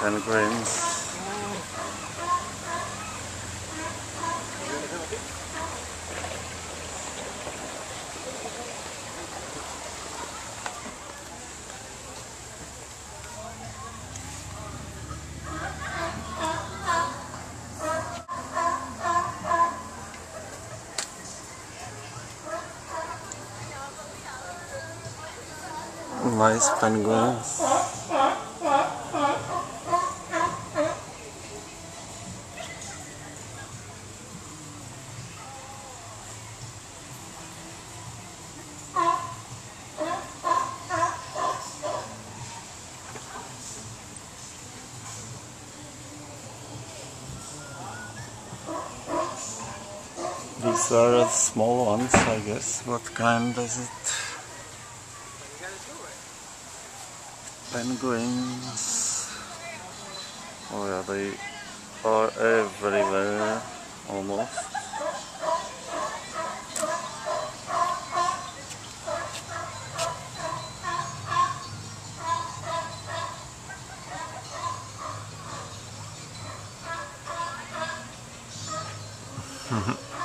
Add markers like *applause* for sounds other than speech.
penguins. Nice penguins. These are small ones, I guess. What kind is it? Penguins. Oh yeah, they are everywhere almost. Mm-hmm. *laughs*